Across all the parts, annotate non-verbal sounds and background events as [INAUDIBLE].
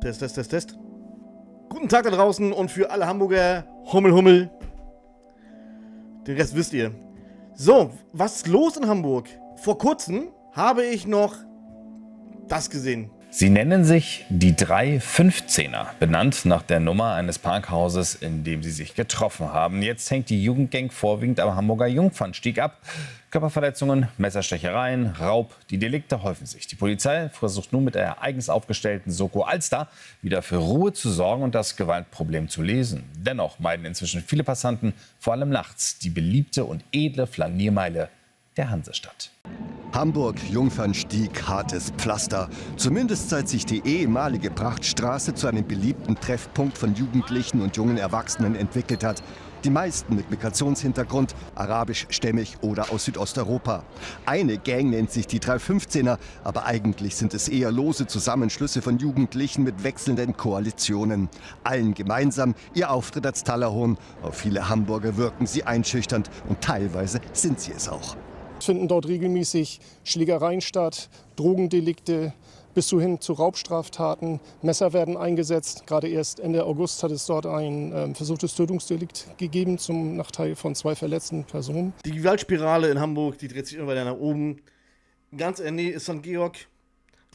Test, Test, Test, Test. Guten Tag da draußen und für alle Hamburger Hummel, Hummel. Den Rest wisst ihr. So, was ist los in Hamburg? Vor kurzem habe ich noch das gesehen. Sie nennen sich die 315er, benannt nach der Nummer eines Parkhauses, in dem sie sich getroffen haben. Jetzt hängt die Jugendgang vorwiegend am Hamburger Jungfernstieg ab. Körperverletzungen, Messerstechereien, Raub, die Delikte häufen sich. Die Polizei versucht nun mit der eigens aufgestellten Soko Alster wieder für Ruhe zu sorgen und das Gewaltproblem zu lesen. Dennoch meiden inzwischen viele Passanten, vor allem nachts, die beliebte und edle Flaniermeile der Hansestadt. Hamburg, Jungfernstieg, hartes Pflaster. Zumindest seit sich die ehemalige Prachtstraße zu einem beliebten Treffpunkt von Jugendlichen und jungen Erwachsenen entwickelt hat. Die meisten mit Migrationshintergrund, arabischstämmig oder aus Südosteuropa. Eine Gang nennt sich die 315er, aber eigentlich sind es eher lose Zusammenschlüsse von Jugendlichen mit wechselnden Koalitionen. Allen gemeinsam ihr Auftritt als Tallerhorn. Auf viele Hamburger wirken sie einschüchternd und teilweise sind sie es auch. Es finden dort regelmäßig Schlägereien statt, Drogendelikte bis hin zu Raubstraftaten. Messer werden eingesetzt. Gerade erst Ende August hat es dort ein äh, versuchtes Tötungsdelikt gegeben zum Nachteil von zwei verletzten Personen. Die Gewaltspirale in Hamburg, die dreht sich immer weiter nach oben. Ganz in der Nähe ist St. Georg,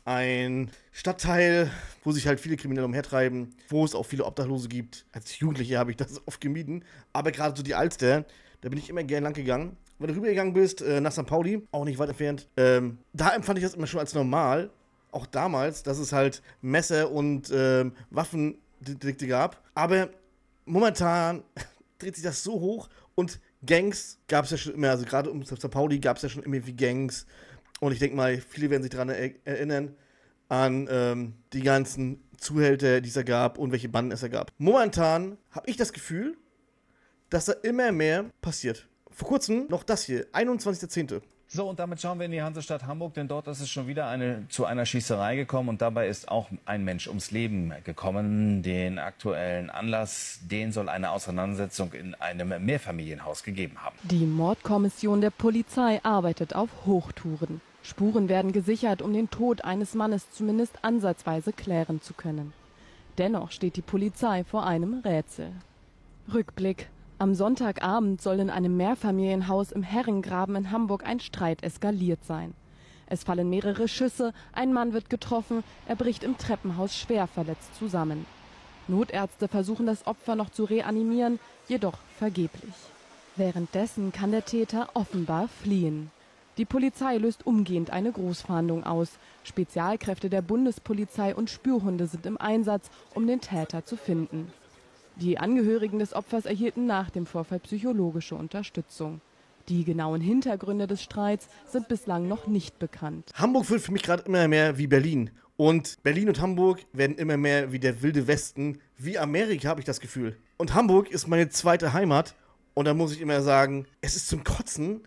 ein Stadtteil, wo sich halt viele Kriminelle umhertreiben, wo es auch viele Obdachlose gibt. Als Jugendlicher habe ich das [LAUGHS] oft gemieden. Aber gerade so die Alster, da bin ich immer gern lang gegangen wenn du rübergegangen bist äh, nach St. Pauli, auch nicht weit entfernt, ähm, da empfand ich das immer schon als normal, auch damals, dass es halt Messer und ähm, Waffendelikte gab. Aber momentan [LAUGHS] dreht sich das so hoch und Gangs gab es ja schon immer, also gerade um St. Pauli gab es ja schon immer wie Gangs. Und ich denke mal, viele werden sich daran er erinnern, an ähm, die ganzen Zuhälter, die es da gab und welche Banden es da gab. Momentan habe ich das Gefühl, dass da immer mehr passiert vor kurzem noch das hier, 21.10. So, und damit schauen wir in die Hansestadt Hamburg, denn dort ist es schon wieder eine, zu einer Schießerei gekommen und dabei ist auch ein Mensch ums Leben gekommen. Den aktuellen Anlass, den soll eine Auseinandersetzung in einem Mehrfamilienhaus gegeben haben. Die Mordkommission der Polizei arbeitet auf Hochtouren. Spuren werden gesichert, um den Tod eines Mannes zumindest ansatzweise klären zu können. Dennoch steht die Polizei vor einem Rätsel. Rückblick am Sonntagabend soll in einem Mehrfamilienhaus im Herrengraben in Hamburg ein Streit eskaliert sein. Es fallen mehrere Schüsse, ein Mann wird getroffen, er bricht im Treppenhaus schwer verletzt zusammen. Notärzte versuchen das Opfer noch zu reanimieren, jedoch vergeblich. Währenddessen kann der Täter offenbar fliehen. Die Polizei löst umgehend eine Großfahndung aus. Spezialkräfte der Bundespolizei und Spürhunde sind im Einsatz, um den Täter zu finden. Die Angehörigen des Opfers erhielten nach dem Vorfall psychologische Unterstützung. Die genauen Hintergründe des Streits sind bislang noch nicht bekannt. Hamburg wird für mich gerade immer mehr wie Berlin. Und Berlin und Hamburg werden immer mehr wie der wilde Westen, wie Amerika, habe ich das Gefühl. Und Hamburg ist meine zweite Heimat. Und da muss ich immer sagen, es ist zum Kotzen,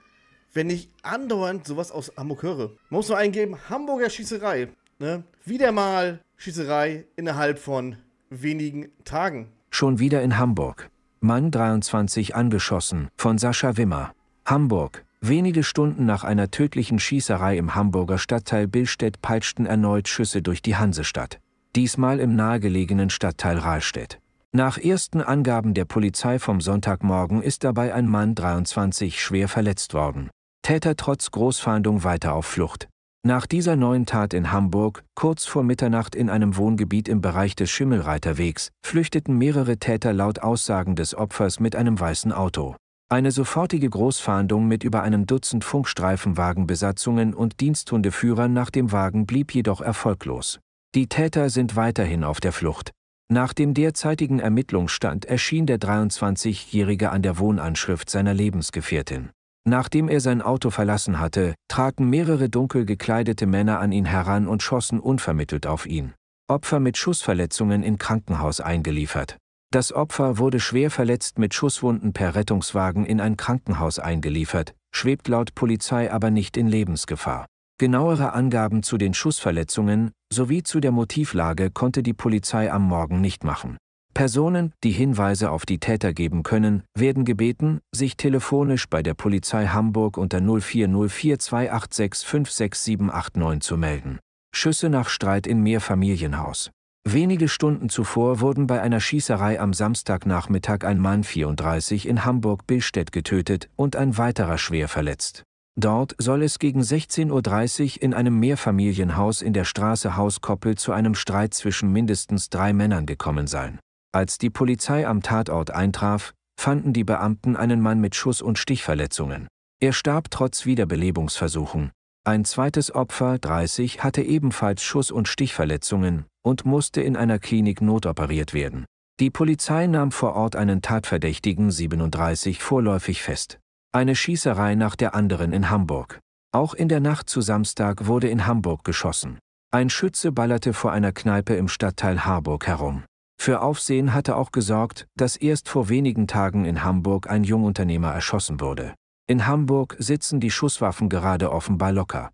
wenn ich andauernd sowas aus Hamburg höre. Man muss nur eingeben, Hamburger Schießerei. Ne? Wieder mal Schießerei innerhalb von wenigen Tagen. Schon wieder in Hamburg. Mann 23 angeschossen von Sascha Wimmer. Hamburg. Wenige Stunden nach einer tödlichen Schießerei im Hamburger Stadtteil Billstedt peitschten erneut Schüsse durch die Hansestadt. Diesmal im nahegelegenen Stadtteil Rahlstedt. Nach ersten Angaben der Polizei vom Sonntagmorgen ist dabei ein Mann 23 schwer verletzt worden. Täter trotz Großfahndung weiter auf Flucht. Nach dieser neuen Tat in Hamburg, kurz vor Mitternacht in einem Wohngebiet im Bereich des Schimmelreiterwegs, flüchteten mehrere Täter laut Aussagen des Opfers mit einem weißen Auto. Eine sofortige Großfahndung mit über einem Dutzend Funkstreifenwagenbesatzungen und Diensthundeführern nach dem Wagen blieb jedoch erfolglos. Die Täter sind weiterhin auf der Flucht. Nach dem derzeitigen Ermittlungsstand erschien der 23-Jährige an der Wohnanschrift seiner Lebensgefährtin. Nachdem er sein Auto verlassen hatte, traten mehrere dunkel gekleidete Männer an ihn heran und schossen unvermittelt auf ihn. Opfer mit Schussverletzungen in Krankenhaus eingeliefert. Das Opfer wurde schwer verletzt mit Schusswunden per Rettungswagen in ein Krankenhaus eingeliefert, schwebt laut Polizei aber nicht in Lebensgefahr. Genauere Angaben zu den Schussverletzungen sowie zu der Motivlage konnte die Polizei am Morgen nicht machen. Personen, die Hinweise auf die Täter geben können, werden gebeten, sich telefonisch bei der Polizei Hamburg unter 0404 286 56789 zu melden. Schüsse nach Streit in Mehrfamilienhaus. Wenige Stunden zuvor wurden bei einer Schießerei am Samstagnachmittag ein Mann 34 in Hamburg-Billstedt getötet und ein weiterer schwer verletzt. Dort soll es gegen 16.30 Uhr in einem Mehrfamilienhaus in der Straße Hauskoppel zu einem Streit zwischen mindestens drei Männern gekommen sein. Als die Polizei am Tatort eintraf, fanden die Beamten einen Mann mit Schuss- und Stichverletzungen. Er starb trotz Wiederbelebungsversuchen. Ein zweites Opfer, 30, hatte ebenfalls Schuss- und Stichverletzungen und musste in einer Klinik notoperiert werden. Die Polizei nahm vor Ort einen Tatverdächtigen 37 vorläufig fest. Eine Schießerei nach der anderen in Hamburg. Auch in der Nacht zu Samstag wurde in Hamburg geschossen. Ein Schütze ballerte vor einer Kneipe im Stadtteil Harburg herum. Für Aufsehen hatte auch gesorgt, dass erst vor wenigen Tagen in Hamburg ein Jungunternehmer erschossen wurde. In Hamburg sitzen die Schusswaffen gerade offenbar locker.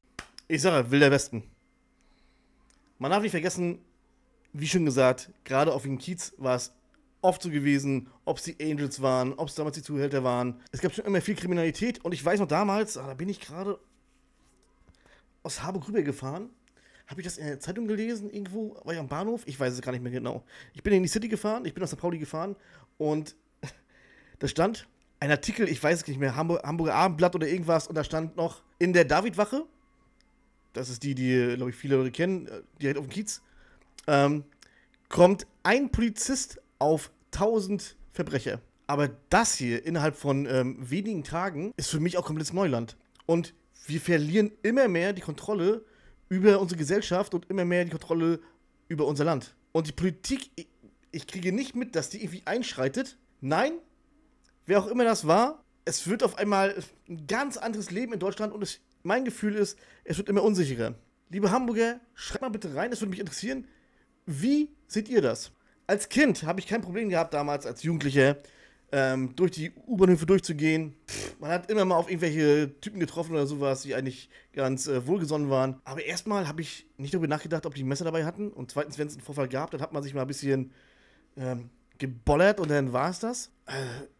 Ich sage, Wilder Westen. Man darf nicht vergessen, wie schon gesagt, gerade auf dem Kiez war es oft so gewesen, ob es die Angels waren, ob es damals die Zuhälter waren. Es gab schon immer viel Kriminalität und ich weiß noch damals, ah, da bin ich gerade aus Harburg rübergefahren. Habe ich das in der Zeitung gelesen? Irgendwo war ich am Bahnhof? Ich weiß es gar nicht mehr genau. Ich bin in die City gefahren, ich bin aus St. Pauli gefahren und [LAUGHS] da stand ein Artikel, ich weiß es nicht mehr, Hamburg, Hamburger Abendblatt oder irgendwas, und da stand noch in der Davidwache, das ist die, die, glaube ich, viele Leute kennen, äh, direkt auf dem Kiez, ähm, kommt ein Polizist auf 1000 Verbrecher. Aber das hier innerhalb von ähm, wenigen Tagen ist für mich auch komplettes Neuland. Und wir verlieren immer mehr die Kontrolle über unsere Gesellschaft und immer mehr die Kontrolle über unser Land. Und die Politik, ich, ich kriege nicht mit, dass die irgendwie einschreitet. Nein, wer auch immer das war, es wird auf einmal ein ganz anderes Leben in Deutschland und es, mein Gefühl ist, es wird immer unsicherer. Liebe Hamburger, schreibt mal bitte rein, es würde mich interessieren, wie seht ihr das? Als Kind habe ich kein Problem gehabt, damals als Jugendlicher, ähm, durch die U-Bahnhöfe durchzugehen. Man hat immer mal auf irgendwelche Typen getroffen oder sowas, die eigentlich ganz äh, wohlgesonnen waren. Aber erstmal habe ich nicht darüber nachgedacht, ob die Messer dabei hatten. Und zweitens, wenn es einen Vorfall gab, dann hat man sich mal ein bisschen ähm, gebollert und dann war es das. Äh,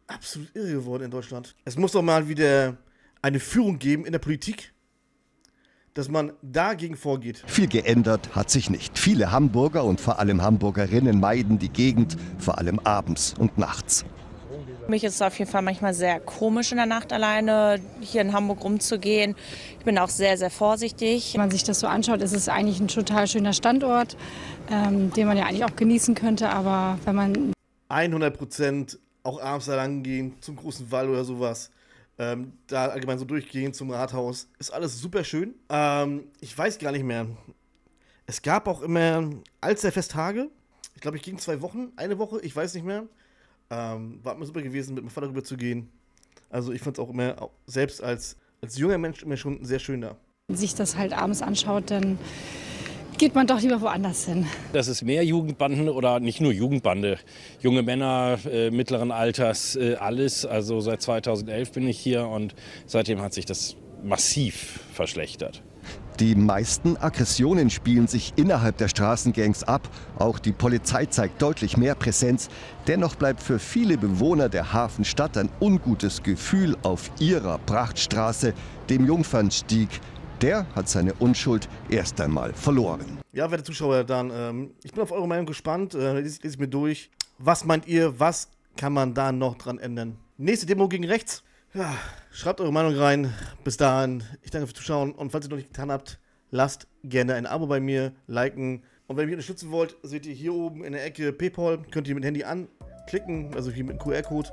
absolut irre geworden in Deutschland. Es muss doch mal wieder eine Führung geben in der Politik, dass man dagegen vorgeht. Viel geändert hat sich nicht. Viele Hamburger und vor allem Hamburgerinnen meiden die Gegend, vor allem abends und nachts. Für mich ist es auf jeden Fall manchmal sehr komisch in der Nacht alleine hier in Hamburg rumzugehen. Ich bin auch sehr, sehr vorsichtig. Wenn man sich das so anschaut, ist es eigentlich ein total schöner Standort, ähm, den man ja eigentlich auch genießen könnte. Aber wenn man 100 Prozent auch abends da lang gehen, zum großen Wall oder sowas. Ähm, da allgemein so durchgehen zum Rathaus. Ist alles super schön. Ähm, ich weiß gar nicht mehr. Es gab auch immer als der Festtage. Ich glaube, ich ging zwei Wochen, eine Woche, ich weiß nicht mehr. Ähm, war immer super gewesen, mit meinem Vater rüber zu gehen. Also ich fand es auch immer, selbst als, als junger Mensch, immer schon sehr schön da. sich das halt abends anschaut, dann geht man doch lieber woanders hin. Das ist mehr Jugendbanden oder nicht nur Jugendbande, junge Männer äh, mittleren Alters, äh, alles. Also seit 2011 bin ich hier und seitdem hat sich das massiv verschlechtert. Die meisten Aggressionen spielen sich innerhalb der Straßengangs ab. Auch die Polizei zeigt deutlich mehr Präsenz. Dennoch bleibt für viele Bewohner der Hafenstadt ein ungutes Gefühl auf ihrer Prachtstraße, dem Jungfernstieg. Der hat seine Unschuld erst einmal verloren. Ja, werte Zuschauer, dann, ähm, ich bin auf eure Meinung gespannt. Äh, lese, lese ich mir durch. Was meint ihr, was kann man da noch dran ändern? Nächste Demo gegen rechts. Ja, schreibt eure Meinung rein. Bis dahin, ich danke fürs Zuschauen und falls ihr noch nicht getan habt, lasst gerne ein Abo bei mir, liken. Und wenn ihr mich unterstützen wollt, seht ihr hier oben in der Ecke PayPal, könnt ihr mit dem Handy anklicken, also hier mit dem QR-Code.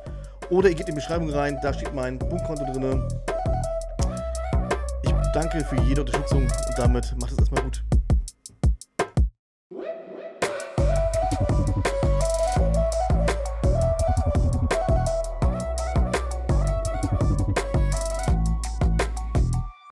Oder ihr geht in die Beschreibung rein, da steht mein Punktkonto drin. Ich danke für jede Unterstützung und damit macht es erstmal gut.